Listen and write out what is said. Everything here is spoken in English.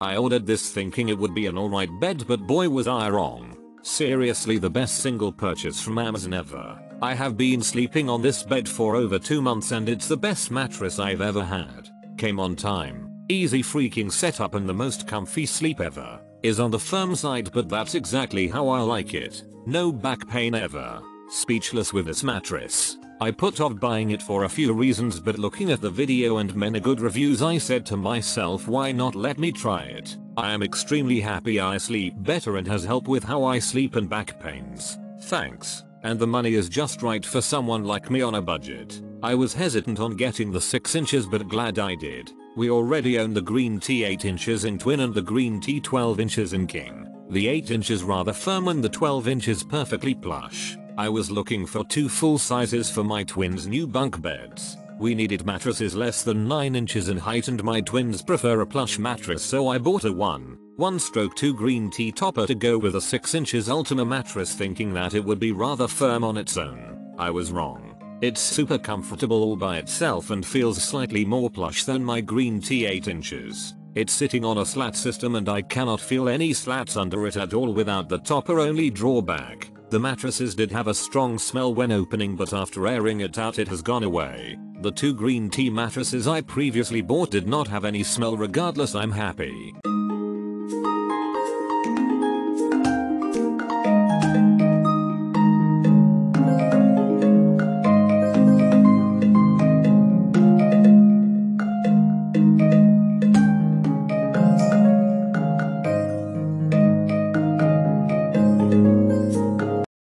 I ordered this thinking it would be an alright bed but boy was I wrong. Seriously the best single purchase from Amazon ever. I have been sleeping on this bed for over 2 months and it's the best mattress I've ever had. Came on time. Easy freaking setup and the most comfy sleep ever. Is on the firm side but that's exactly how I like it. No back pain ever. Speechless with this mattress. I put off buying it for a few reasons but looking at the video and many good reviews I said to myself why not let me try it. I am extremely happy I sleep better and has helped with how I sleep and back pains. Thanks. And the money is just right for someone like me on a budget. I was hesitant on getting the 6 inches but glad I did. We already own the green tea 8 inches in twin and the green tea 12 inches in king. The 8 inches rather firm and the 12 inches perfectly plush. I was looking for two full sizes for my twins new bunk beds. We needed mattresses less than 9 inches in height and my twins prefer a plush mattress so I bought a 1, 1 stroke 2 green tea topper to go with a 6 inches Ultima mattress thinking that it would be rather firm on its own. I was wrong. It's super comfortable all by itself and feels slightly more plush than my green tea 8 inches. It's sitting on a slat system and I cannot feel any slats under it at all without the topper only drawback. The mattresses did have a strong smell when opening but after airing it out it has gone away. The two green tea mattresses I previously bought did not have any smell regardless I'm happy.